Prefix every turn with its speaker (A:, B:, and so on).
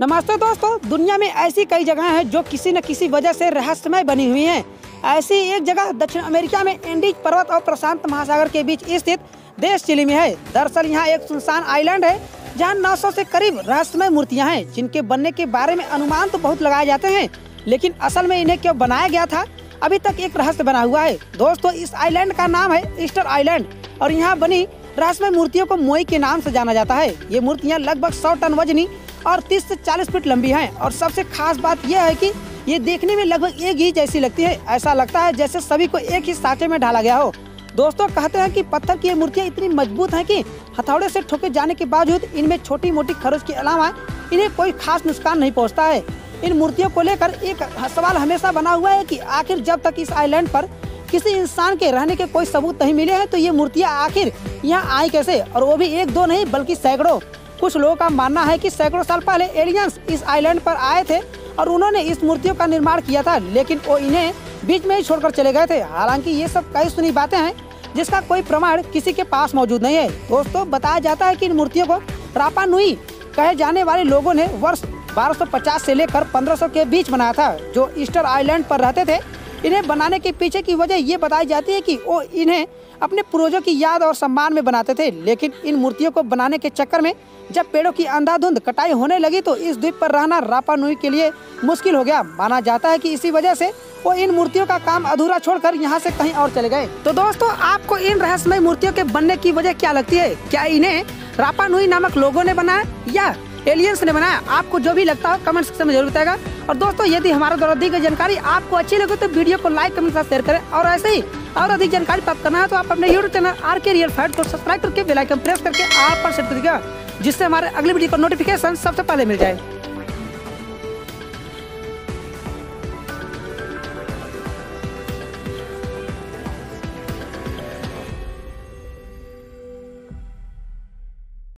A: नमस्ते दोस्तों, दुनिया में ऐसी कई जगह हैं जो किसी न किसी वजह से रहस्यमय बनी हुई हैं। ऐसी एक जगह दक्षिण अमेरिका में एंडीज पर्वत और प्रशांत महासागर के बीच स्थित देश चिली में है। दरअसल यहाँ एक सुनसान आइलैंड है, जहाँ 900 से करीब रहस्यमय मूर्तियाँ हैं, जिनके बनने के बारे में अनुमान तो बहुत लगाए जाते हैं, लेकिन असल में इन्हें क्यों बनाया गया था, अभी तक एक रहस्य बना हुआ है। दोस्तों, इस आइलैंड का नाम है ईस्टर आइलैंड और यहाँ बनी रहस्यमय मूर्तियों को मोई के नाम से जाना जाता है। ये मूर्तियाँ लगभग सौ टन वजनी और 30 से 40 फीट लंबी हैं। और सबसे खास बात यह है कि ये देखने में लगभग एक ही जैसी लगती है। ऐसा लगता है जैसे सभी को एक ही साँचे में ढाला गया हो। दोस्तों, कहते हैं कि पत्थर की ये मूर्तियाँ इतनी मज़बूत हैं कि हथौड़े से ठोके जाने के बावजूद इनमें छोटी मोटी खरोच के अलावा इन्हें कोई खास नुकसान नहीं पहुँचता है। इन मूर्तियों को लेकर एक सवाल हमेशा बना हुआ है कि आखिर जब तक इस आइलैंड पर किसी इंसान के रहने के कोई सबूत नहीं मिले हैं तो ये मूर्तियाँ आखिर यहाँ आई कैसे? और वो भी एक दो नहीं, बल्कि सैकड़ों। कुछ लोगों का मानना है कि सैकड़ों साल पहले एलियंस इस आइलैंड पर आए थे और उन्होंने इस मूर्तियों का निर्माण किया था, लेकिन वो इन्हें बीच में ही छोड़कर चले गए थे। हालाँकि ये सब कई सुनी बातें हैं, जिसका कोई प्रमाण किसी के पास मौजूद नहीं है। दोस्तों, बताया जाता है कि इन मूर्तियों को रापा नुई कहे जाने वाले लोगों ने वर्ष 1250 से लेकर 1500 के बीच बनाया था, जो ईस्टर आइलैंड पर रहते थे। इन्हें बनाने के पीछे की वजह ये बताई जाती है कि वो इन्हें अपने पूर्वजों की याद और सम्मान में बनाते थे। लेकिन इन मूर्तियों को बनाने के चक्कर में जब पेड़ों की अंधाधुंध कटाई होने लगी तो इस द्वीप पर रहना रापा नुई के लिए मुश्किल हो गया। माना जाता है कि इसी वजह से वो इन मूर्तियों का काम अधूरा छोड़कर यहाँ से कहीं और चले गए। तो दोस्तों, आपको इन रहस्यमय मूर्तियों के बनने की वजह क्या लगती है? क्या इन्हें रापा नुई नामक लोगों ने बनाया या एलियंस ने बनाया। आपको जो भी लगता हो कमेंट सेक्शन में ज़रूर बताएगा। और दोस्तों, यदि हमारे द्वारा दी गई जानकारी आपको अच्छी लगे तो वीडियो को लाइक, कमेंट साथ शेयर करें। और ऐसे ही और अधिक जानकारी प्राप्त करना है तो आप अपने YouTube channel R K real fat को सब्सक्राइब करके बेलाइकन प्रेस करके आप पर सेट कर जिससे हमारे अगले वीडियो का नोटिफिकेशन सबसे पहले मिल जाए।